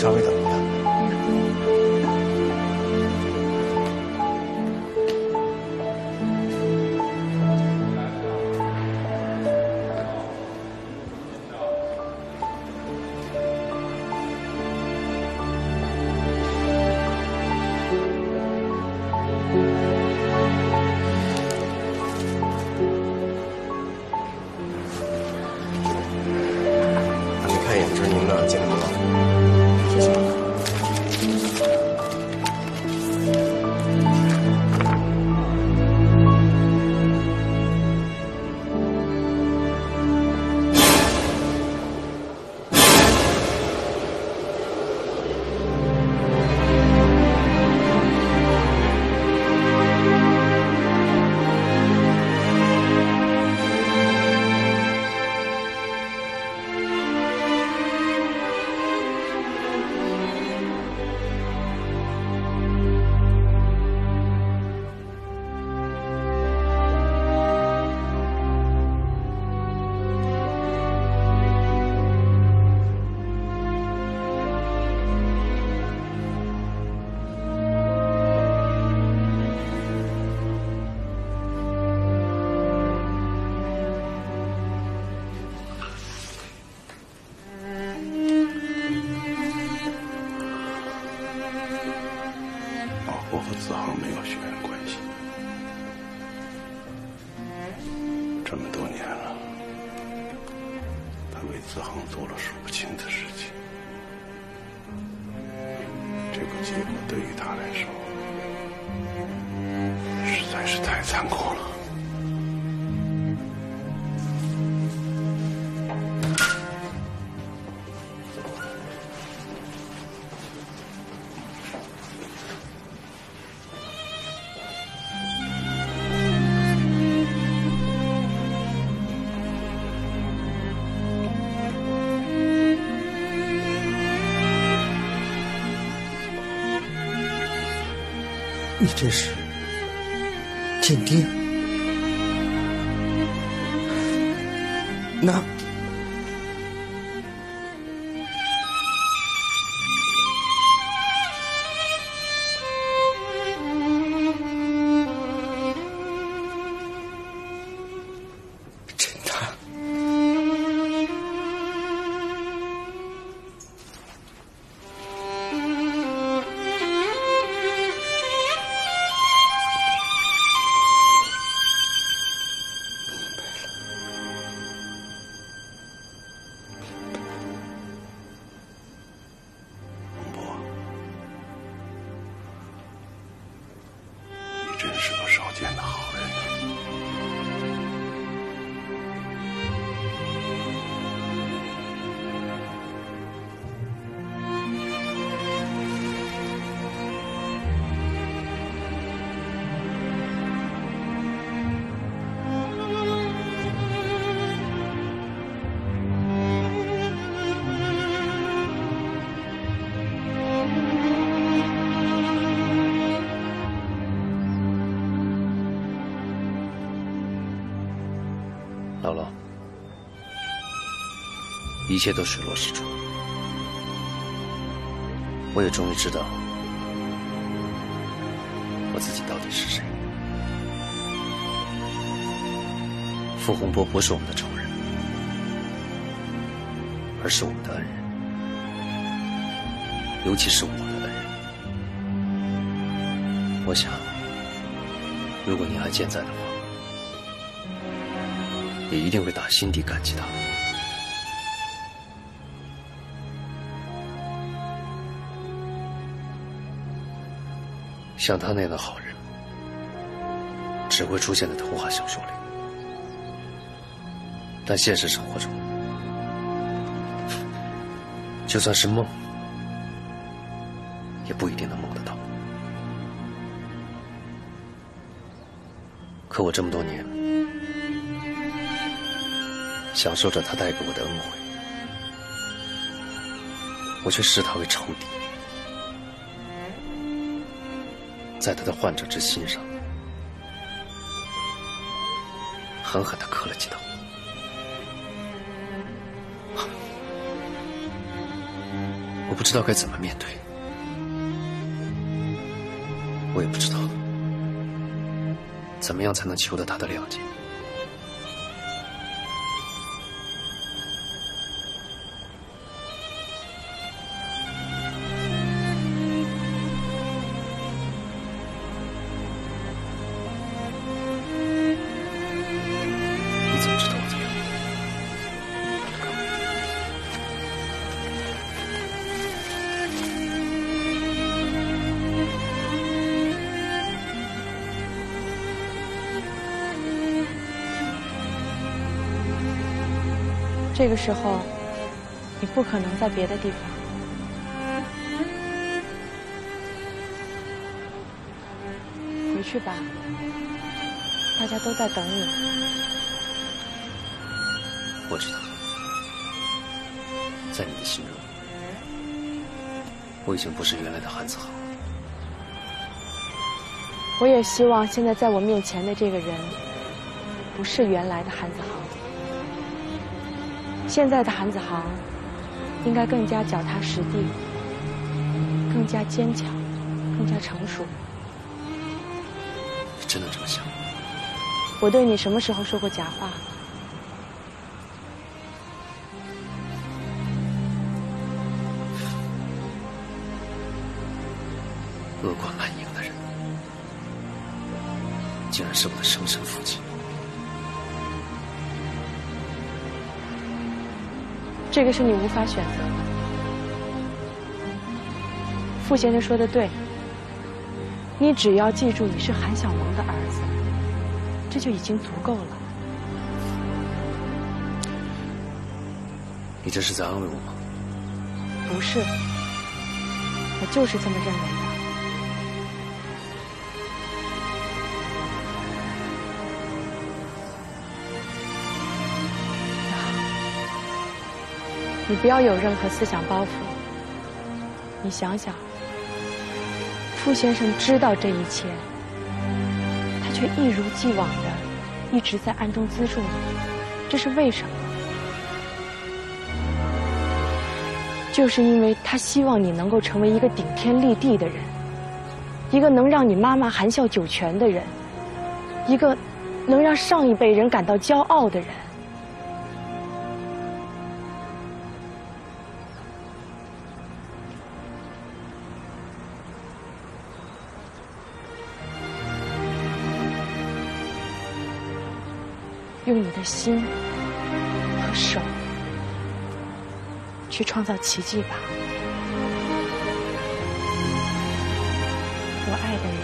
稍微等一等。这么多年了，他为子恒做了数不清的事情，这个结果对于他来说实在是太残酷了。这是鉴定？那一切都水落石出，我也终于知道我自己到底是谁。傅洪波不是我们的仇人，而是我们的恩人，尤其是我的恩人。我想，如果您还健在的话。也一定会打心底感激他。像他那样的好人，只会出现在童话小说里，但现实生活中，就算是梦，也不一定能梦得到。可我这么多年，享受着他带给我的恩惠，我却视他为仇敌，在他的患者之心上狠狠的磕了几刀。我不知道该怎么面对，我也不知道怎么样才能求得他的谅解。这个时候，你不可能在别的地方。回去吧，大家都在等你。我知道，在你的心中，我已经不是原来的韩子豪。我也希望现在在我面前的这个人，不是原来的韩子豪。现在的韩子航，应该更加脚踏实地，更加坚强，更加成熟。你真的这么想？我对你什么时候说过假话？恶贯满盈的人，竟然是我的生身父这个是你无法选择的。傅先生说的对，你只要记住你是韩小萌的儿子，这就已经足够了。你这是在安慰我吗？不是，我就是这么认为的。你不要有任何思想包袱。你想想，傅先生知道这一切，他却一如既往的一直在暗中资助你，这是为什么？就是因为他希望你能够成为一个顶天立地的人，一个能让你妈妈含笑九泉的人，一个能让上一辈人感到骄傲的人。用你的心和手去创造奇迹吧。我爱的人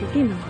一定能够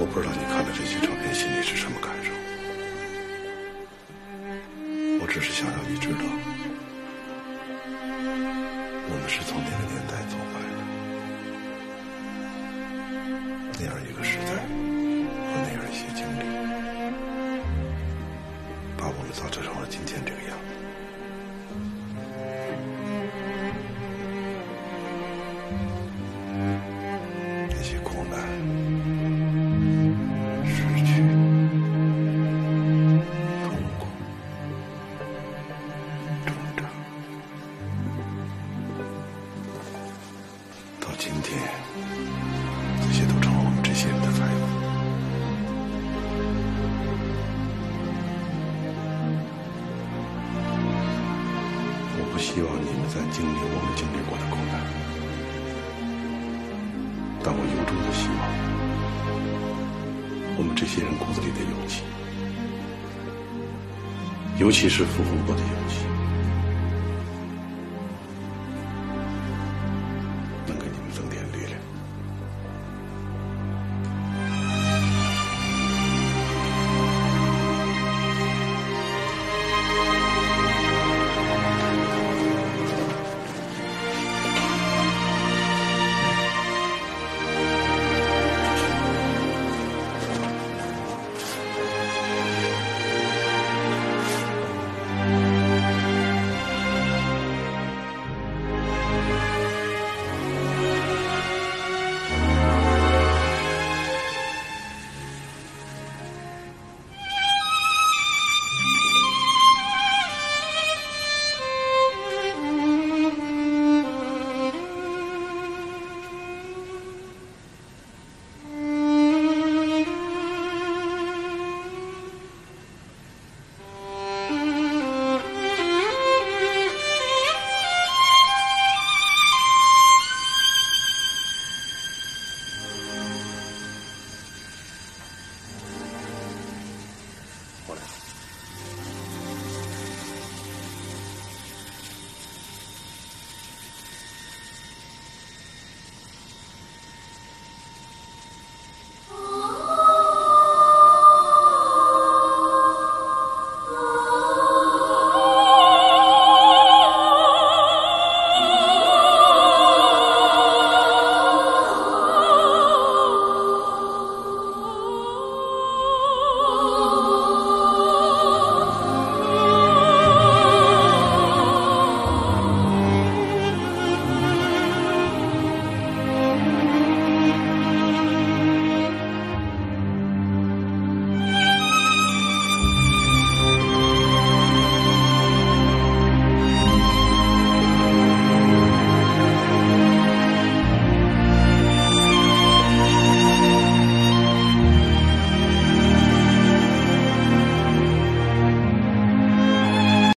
我不知道你看到这些照片心里是什么感觉。希望你们在经历我们经历过的苦难。但我由衷的希望，我们这些人骨子里的勇气，尤其是复活过的勇气，